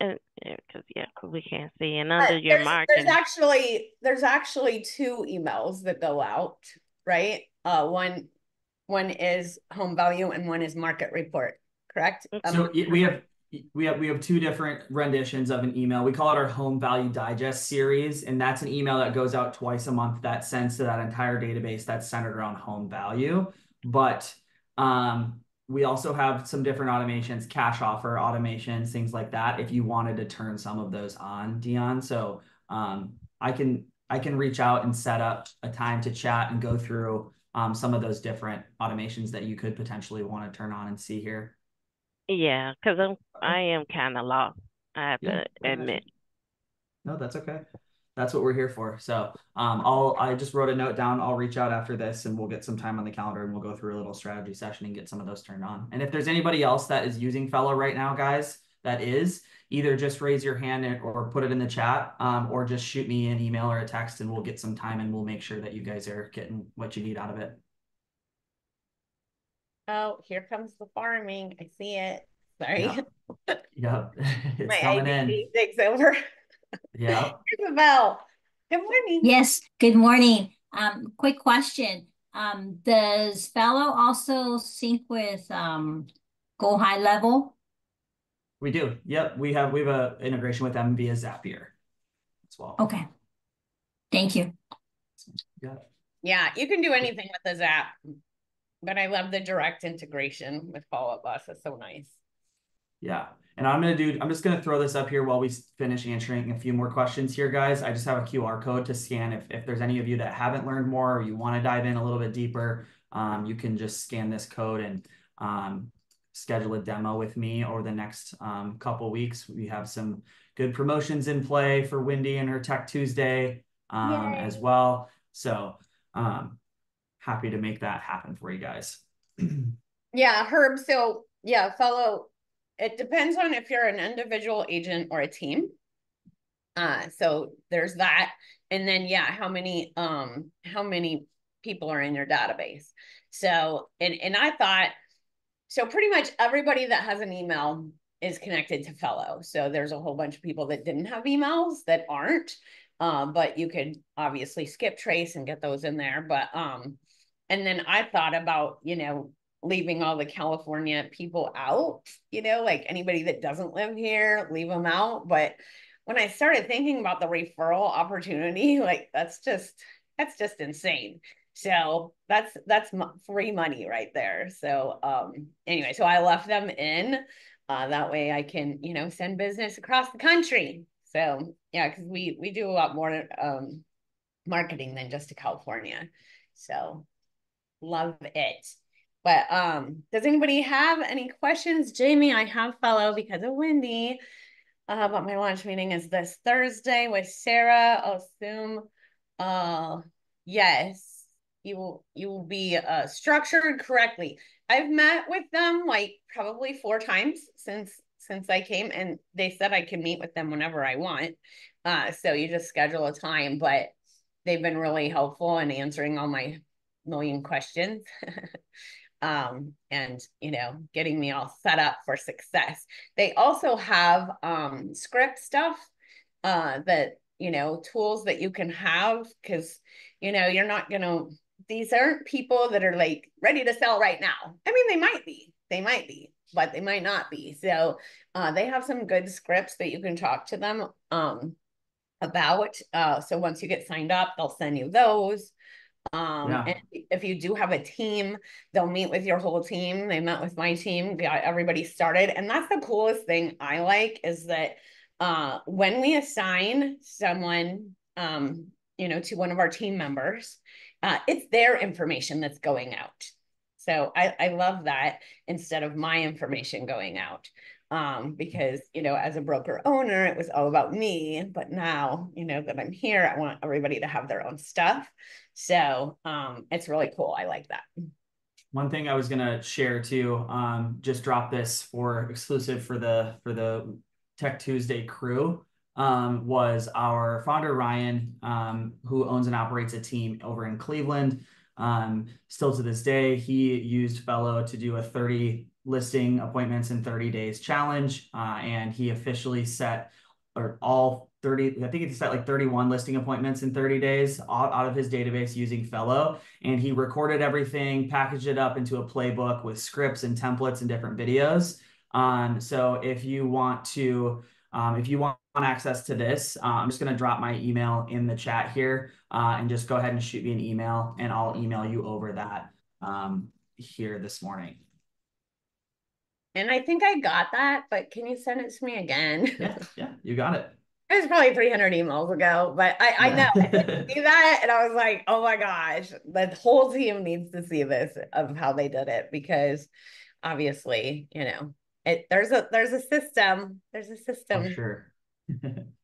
and because yeah, 'cause we can't see and Uh, under your there's, marketing. there's actually there's actually two emails that go out, right? Uh, one one is home value and one is market report, correct? Um, So we have we have we have two different renditions of an email. We call it our home value digest series, and that's an email that goes out twice a month that sends to that entire database that's centered around home value. But um, we also have some different automations, cash offer automations, things like that. If you wanted to turn some of those on, Dion, so um, I can I can reach out and set up a time to chat and go through um, some of those different automations that you could potentially want to turn on and see here. Yeah, because I'm I am kind of lost. I have Yeah, to I got you. admit. No, that's okay. That's what we're here for. So, um, I'll, I just wrote a note down. I'll reach out after this and we'll get some time on the calendar and we'll go through a little strategy session and get some of those turned on. And if there's anybody else that is using Fello right now, guys, that is, either just raise your hand or put it in the chat, um, or just shoot me an email or a text and we'll get some time and we'll make sure that you guys are getting what you need out of it. Oh, here comes the farming. I see it. Sorry. Yeah. Yep, it's My coming ADD in. takes over. Yep. Isabel, good morning. Yes, good morning. Um, quick question. Um, does Fello also sync with um Go High Level? We do. Yep. We have, we have a integration with them via Zapier as well. Okay. Thank you. Yeah. Yeah, you can do anything with the Zap, but I love the direct integration with Follow Up Boss. It's so nice. Yeah. And I'm gonna do, I'm just gonna throw this up here while we finish answering a few more questions here, guys. I just have a QR code to scan. If, if there's any of you that haven't learned more or you want to dive in a little bit deeper, um, you can just scan this code and um, schedule a demo with me over the next um, couple weeks. We have some good promotions in play for Windy and her Tech Tuesday um, as well. So um, happy to make that happen for you guys. Yeah, Herb. So yeah, follow. It depends on if you're an individual agent or a team. Uh, so there's that. And then yeah, how many um how many people are in your database? So and and I thought so pretty much everybody that has an email is connected to Fello. So there's a whole bunch of people that didn't have emails that aren't. Um, but you could obviously skip trace and get those in there. But um, and then I thought about, you know, leaving all the California people out, you know, like anybody that doesn't live here, leave them out. But when I started thinking about the referral opportunity, like that's just that's just insane. So that's that's free money right there. So um anyway, so I left them in. Uh, that way I can, you know, send business across the country. So yeah, because we we do a lot more um marketing than just to California. So love it. But um, does anybody have any questions? Jamie, I have Fello because of Windy. Uh, but my launch meeting is this Thursday with Sarah. I'll assume uh yes, you will you will be uh structured correctly. I've met with them like probably four times since since I came and they said I can meet with them whenever I want. Uh so you just schedule a time, but they've been really helpful in answering all my million questions. um, and you know, getting me all set up for success. They also have um script stuff uh that you know, tools that you can have because you know, you're not gonna these aren't people that are like ready to sell right now. I mean, they might be, they might be, but they might not be. So uh, they have some good scripts that you can talk to them um, about. Uh, so once you get signed up, they'll send you those. Um, Yeah. and if you do have a team, they'll meet with your whole team. They met with my team, got everybody started. And that's the coolest thing I like is that uh, when we assign someone, um, you know, to one of our team members, uh, it's their information that's going out. So I, I love that instead of my information going out. Um, because, you know, as a broker owner, it was all about me, but now, you know, that I'm here, I want everybody to have their own stuff. So, um, it's really cool. I like that. One thing I was gonna share too, um, just drop this for exclusive for the for the Tech Tuesday crew. Um, was our founder Ryan, um, who owns and operates a team over in Cleveland. Um, still to this day, he used Fello to do a 30 listing appointments in 30 days challenge, uh, and he officially set or all 30, I think he set like 31 listing appointments in 30 days out, out of his database using Fello. And he recorded everything, packaged it up into a playbook with scripts and templates and different videos. Um, so if you want to, um, if you want access to this, uh, I'm just going to drop my email in the chat here uh, and just go ahead and shoot me an email and I'll email you over that um, here this morning. And I think I got that, but can you send it to me again? Yeah, yeah, you got it. It was probably 300 emails ago, but I, I know I see that. And I was like, oh my gosh, the whole team needs to see this of how they did it because obviously, you know, it there's a there's a system. There's a system. For sure.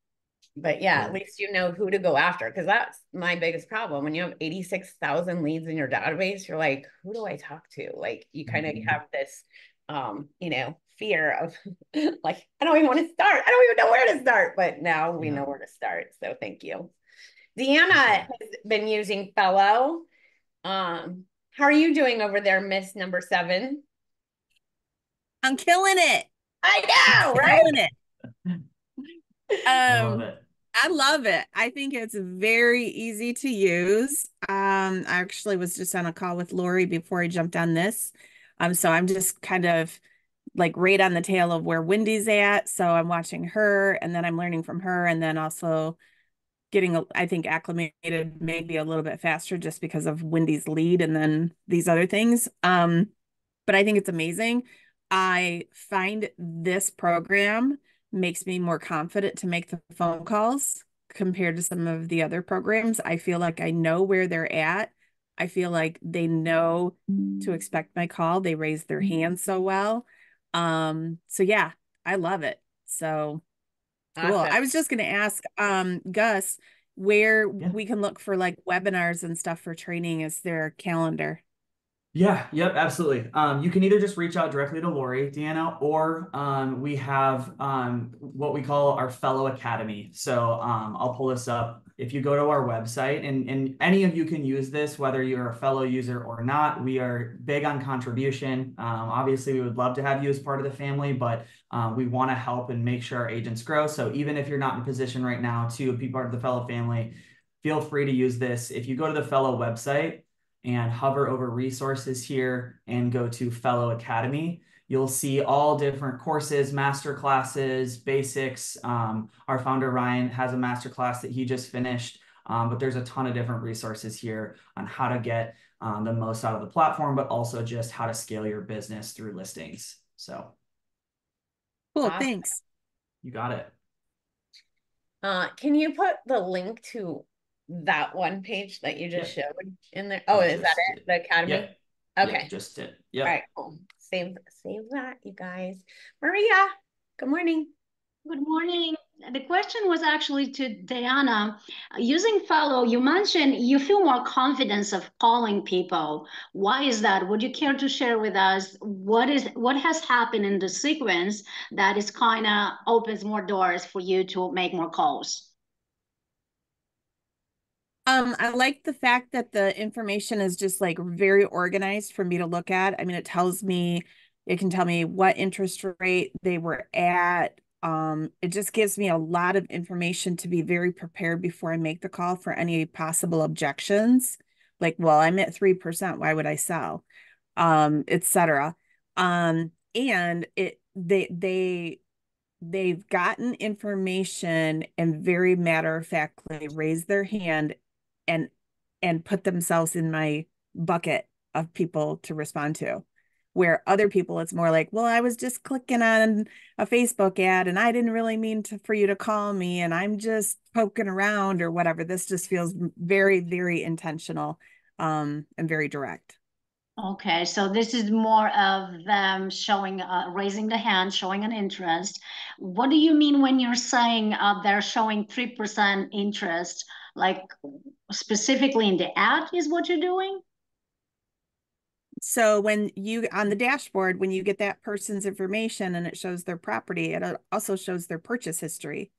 But yeah, Yeah. at least you know who to go after because that's my biggest problem. When you have 86,000 leads in your database, you're like, who do I talk to? Like you kind of Mhm. have this um, you know, fear of like, I don't even want to start. I don't even know where to start. But now we Yeah. know where to start. So thank you. Deanna has been using Fello. Um, how are you doing over there, Miss Number Seven? I'm killing it. I know, right? Killing it. I love Um, it. I love it. I think it's very easy to use. Um, I actually was just on a call with Lori before I jumped on this. Um, so I'm just kind of like right on the tail of where Windy's at. So I'm watching her and then I'm learning from her and then also getting, I think, acclimated maybe a little bit faster just because of Windy's lead and then these other things. Um, but I think it's amazing. I find this program makes me more confident to make the phone calls compared to some of the other programs. I feel like I know where they're at. I feel like they know to expect my call. They raise their hand so well. Um, so yeah, I love it. So cool. Awesome. I was just gonna ask um Gus where Yeah. we can look for like webinars and stuff for training. Is there a calendar? Yeah, yep, absolutely. Um, you can either just reach out directly to Lori, Deanna, or um, we have um, what we call our Fello Academy. So um, I'll pull this up. If you go to our website, and, and any of you can use this, whether you're a Fello user or not, we are big on contribution. Um, obviously, we would love to have you as part of the family, but um, we want to help and make sure our agents grow. So even if you're not in a position right now to be part of the Fello family, feel free to use this. If you go to the Fello website, and hover over resources here and go to Fello Academy. You'll see all different courses, master classes, basics. Um, our founder Ryan has a master class that he just finished, um, but there's a ton of different resources here on how to get um, the most out of the platform, but also just how to scale your business through listings. So Cool, Awesome. thanks. you got it. Uh, can you put the link to that one page that you just showed in there? Oh, I is that just it? The Academy? Yeah, yeah, Okay. just it. All Yeah. right, cool. Save save that, you guys. Maria, good morning. Good morning. The question was actually to Diana. Using Fello, you mentioned you feel more confidence of calling people. Why is that? Would you care to share with us what is what has happened in the sequence that is kind of opens more doors for you to make more calls? Um, I like the fact that the information is just like very organized for me to look at. I mean, it tells me, it can tell me what interest rate they were at. Um, it just gives me a lot of information to be very prepared before I make the call for any possible objections. Like, well, I'm at 3%, why would I sell? Um, et cetera. Um, and it they they they've gotten information and very matter of factly raised their hand and and put themselves in my bucket of people to respond to where other people it's more like well i was just clicking on a facebook ad and i didn't really mean to for you to call me and i'm just poking around or whatever this just feels very very intentional um and very direct Okay, so this is more of them showing, uh, raising the hand, showing an interest. What do you mean when you're saying uh, they're showing 3% interest? Like specifically in the ad is what you're doing? So when you on the dashboard, when you get that person's information and it shows their property, it also shows their purchase history.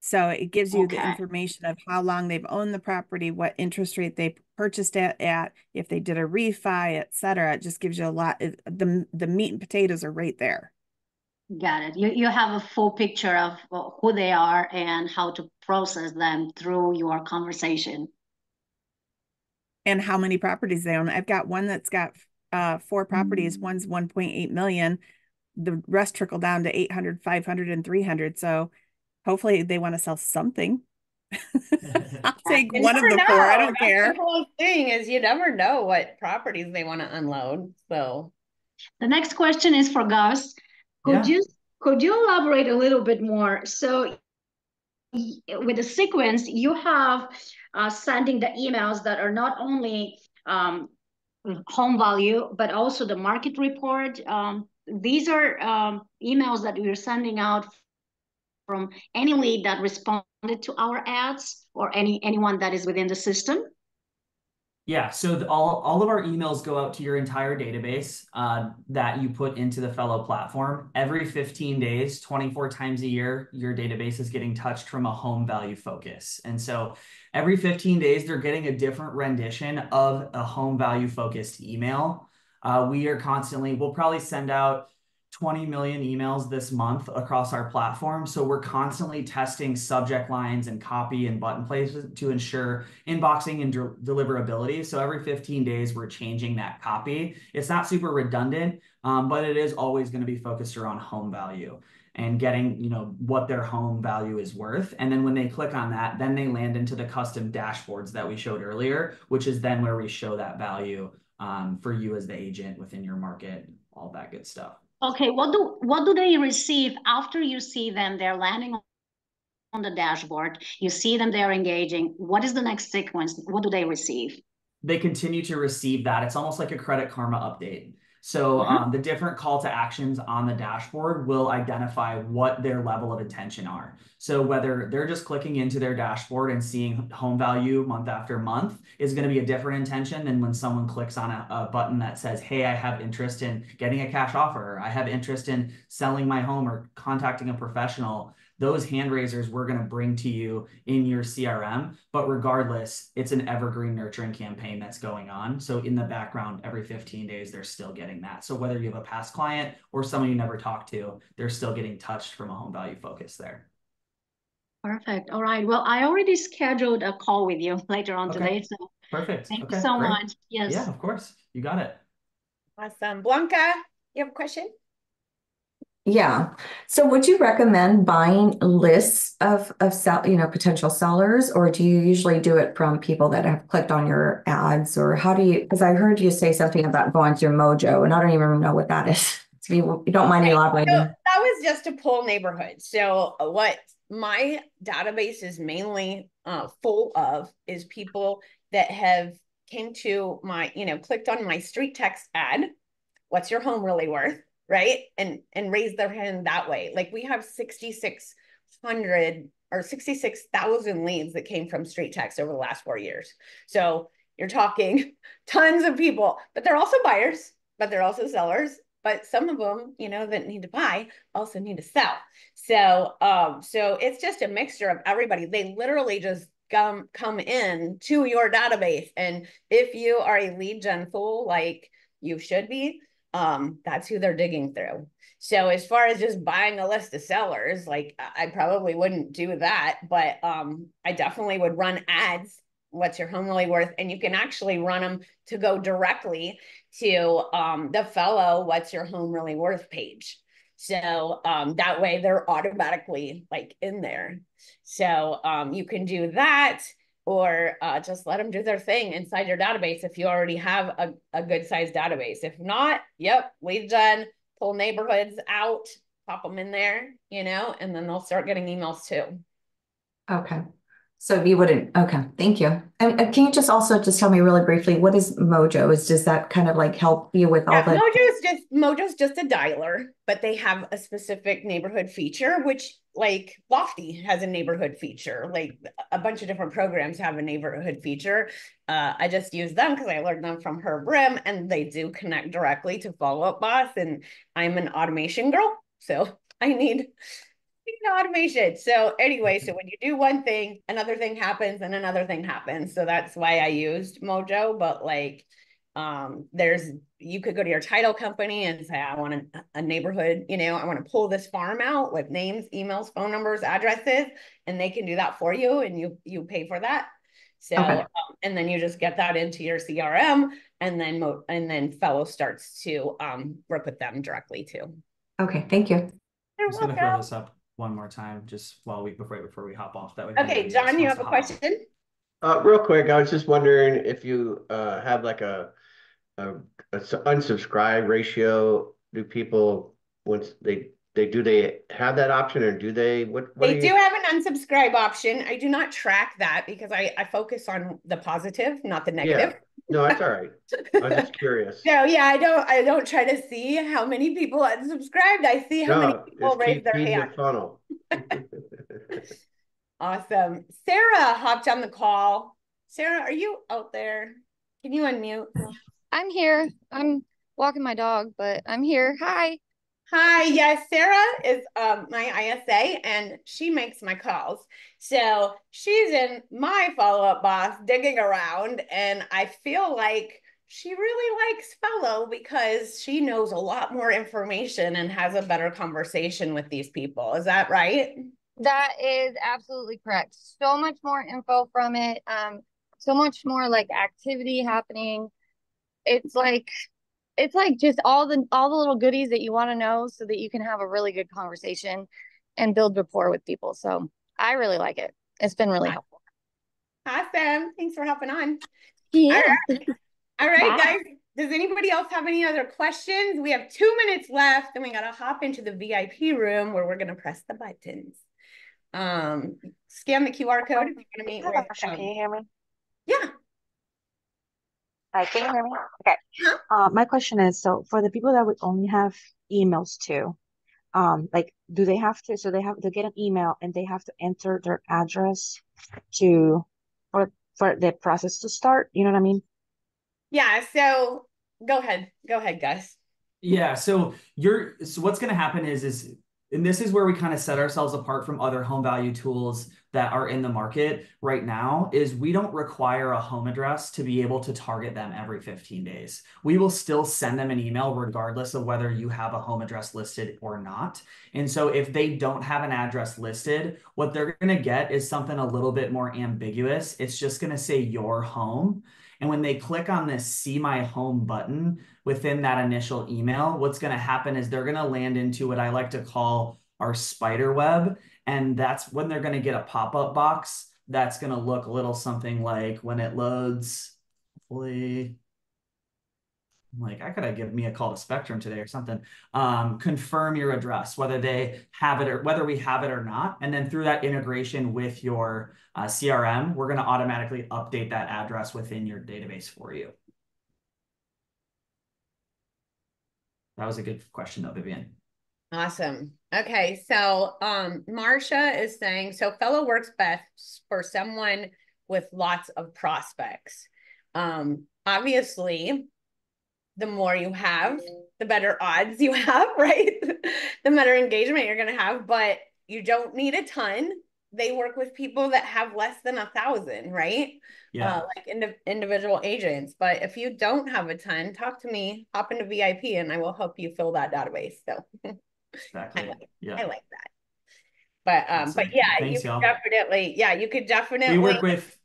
So it gives you the information of how long they've owned the property, what interest rate they purchased at, at if they did a refi, et cetera. It just gives you a lot. it- The the meat and potatoes are right there. Got it. You, you have a full picture of uh, who they are and how to process them through your conversation. And how many properties they own. I've got one that's got uh four properties. One's 1.8 million. The rest trickle down to 800, 500, and 300. So hopefully they want to sell something. I'll take You one of never the four. I don't That's care. The whole thing is you never know what properties they want to unload. So The next question is for Gus. Could Yeah. you could you elaborate a little bit more? So with the sequence, you have uh, sending the emails that are not only um, home value, but also the market report. Um, these are um, emails that we're sending out from any lead that responded to our ads or any anyone that is within the system. Yeah, so the, all all of our emails go out to your entire database uh, that you put into the Fello platform. Every 15 days, 24 times a year, your database is getting touched from a home value focus. And so every 15 days, they're getting a different rendition of a home value focused email. Uh, we are constantly, we'll probably send out 20 million emails this month across our platform. So we're constantly testing subject lines and copy and button places to ensure inboxing and de- deliverability. So every 15 days, we're changing that copy. It's not super redundant, um, but it is always going to be focused around home value and getting you know what their home value is worth and then when they click on that then they land into the custom dashboards that we showed earlier which is then where we show that value um, for you as the agent within your market all that good stuff Okay, what do what do they receive after you see them? They're landing on- the dashboard. You see them, they're engaging. What is the next sequence? What do they receive? they continue to receive that. It's almost like a credit karma update. So Mhm. um, the different call to actions on the dashboard will identify what their level of intention are. So whether they're just clicking into their dashboard and seeing home value month after month is going to be a different intention than when someone clicks on a, a button that says, "Hey, I have interest in getting a cash offer. Or, I have interest in selling my home or contacting a professional." those hand raisers we're going to bring to you in your CRM. But regardless, it's an evergreen nurturing campaign that's going on. So in the background, every 15 days, they're still getting that. So whether you have a past client or someone you never talked to, they're still getting touched from a home value focus there. Perfect. All right. Well, I already scheduled a call with you later on Okay. today. So Perfect. thank Okay, you so great. much. Yes. Yeah, of course. You got it. awesome. Blanca, you have a question? Yeah. So would you recommend buying lists of of sell, you know, potential sellers, or do you usually do it from people that have clicked on your ads, or how do you? Because I heard you say something about going through Mojo, and I don't even know what that is. If you, you don't mind Okay, elaborating. So that was just to pull neighborhoods. So uh, what my database is mainly uh, full of is people that have came to my, you know, clicked on my street text ad. What's your home really worth? Right. And and raise their hand that way. Like we have 6,600 or 66,000 leads that came from street text over the last four years. So you're talking tons of people, but they're also buyers, but they're also sellers but some of them you know that need to buy also need to sell so um so it's just a mixture of everybody they literally just come come in to your database and if you are a lead gen fool like you should be um that's who they're digging through. So as far as just buying a list of sellers like i probably wouldn't do that but um i definitely would run ads. What's your home really worth? And you can actually run them to go directly to um, the Fello what's your home really worth page. So um, that way they're automatically like in there. So um, you can do that or uh, just let them do their thing inside your database if you already have a, a good sized database if not yep lead gen pull neighborhoods out pop them in there you know and then they'll start getting emails too Okay. So you wouldn't, okay, thank you. And, and can you just also just tell me really briefly, what is Mojo? Is, does that kind of like help you with all Yeah, the? Mojo's just Mojo's just a dialer, but they have a specific neighborhood feature, which like Lofty has a neighborhood feature. Like a bunch of different programs have a neighborhood feature. Uh, I just use them because I learned them from Herb Rim, and they do connect directly to Follow Up Boss. And I'm an automation girl, so I need automation. So anyway, so when you do one thing, another thing happens, and another thing happens. So that's why I used Mojo. But like um there's you could go to your title company and say i want a, a neighborhood you know i want to pull this farm out with names emails phone numbers addresses and they can do that for you and you you pay for that so Okay. um, and then you just get that into your crm and then mo- and then Fello starts to um work with them directly too Okay, thank you. I'm You're just gonna throw welcome. This up one more time, just while we before before we hop off. That way. okay john you have a to hop on. question Uh, real quick, I was just wondering if you uh have like a unsubscribe ratio. Do people once they they do they have that option or do they what what They are do you? have an unsubscribe option. I do not track that because I, I focus on the positive, not the Yeah, negative. No, that's all right. I'm just curious. So yeah, I don't I don't try to see how many people unsubscribed. I see how many people just raise their hand. the funnel. Awesome. Sarah hopped on the call. Sarah, are you out there? Can you unmute? I'm here. I'm walking my dog, but I'm here. Hi. Hi, yes, Sarah is um, my ISA and she makes my calls. So she's in my follow up boss digging around, and I feel like she really likes Fello because she knows a lot more information and has a better conversation with these people. Is that right? That is absolutely correct. So much more info from it. Um, so much more like activity happening. It's like it's like just all the all the little goodies that you want to know so that you can have a really good conversation and build rapport with people. So I really like it. It's been really helpful. Awesome. Thanks for hopping on. Yeah. All right, All right, guys. Does anybody else have any other questions? We have two minutes left, and we gotta hop into the VIP room where we're gonna press the buttons. Um, scan the QR code if you're gonna meet with. Can um, you hear me? Yeah. Hi, can you hear me? Okay. Uh, my question is, so for the people that would only have emails to, um, like, do they have to, so they have to get an email and they have to enter their address to, for, for the process to start, you know what I mean? Yeah, so go ahead. Go ahead, Gus. Yeah, so you're so what's going to happen is is and this is where we kind of set ourselves apart from other home value tools that are in the market right now is we don't require a home address to be able to target them every 15 days. We will still send them an email regardless of whether you have a home address listed or not. And so if they don't have an address listed, what they're going to get is something a little bit more ambiguous. It's just going to say your home. And when they click on this see my home button within that initial email, what's going to happen is they're going to land into what I like to call our spider web. And that's when they're going to get a pop-up box that's going to look a little something like when it loads, hopefully, I'm like, I gotta give me a call to Spectrum today or something. Um, confirm your address, whether they have it or whether we have it or not. And then through that integration with your uh, CRM, we're gonna automatically update that address within your database for you. That was a good question though, Vivian. Awesome. Okay, so um Marcia is saying so Fello works best for someone with lots of prospects. Um obviously the more you have, the better odds you have, right? the better engagement you're going to have, but you don't need a ton. They work with people that have less than a thousand, right? Yeah. Uh, like indi- individual agents. But if you don't have a ton, talk to me, hop into VIP, and I will help you fill that database. So Exactly. I like, Yeah. I like that. But um, but yeah, Thanks, you could definitely, yeah, you could definitely We work with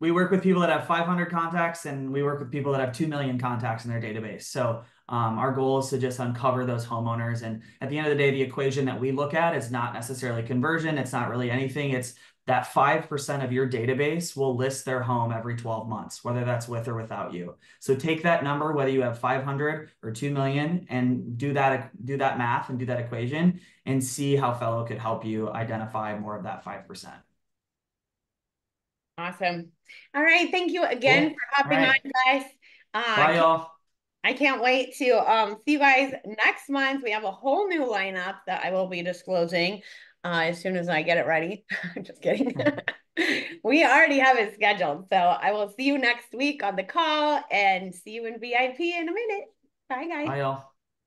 we work with people that have 500 contacts and we work with people that have 2 million contacts in their database. So um, our goal is to just uncover those homeowners. And at the end of the day, the equation that we look at is not necessarily conversion. It's not really anything. It's that 5% of your database will list their home every 12 months, whether that's with or without you. So take that number, whether you have 500 or 2 million and do that, do that math and do that equation and see how Fello could help you identify more of that 5%. Awesome. All right. Thank you again Cool. for hopping right. on, guys. Uh, Bye, y'all. I can't wait to um, see you guys next month. We have a whole new lineup that I will be disclosing uh, as soon as I get it ready. Just kidding. we already have it scheduled. So I will see you next week on the call and see you in VIP in a minute. Bye, guys. Bye, y'all.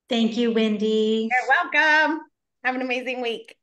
Thank you, Windy. You're welcome. Have an amazing week.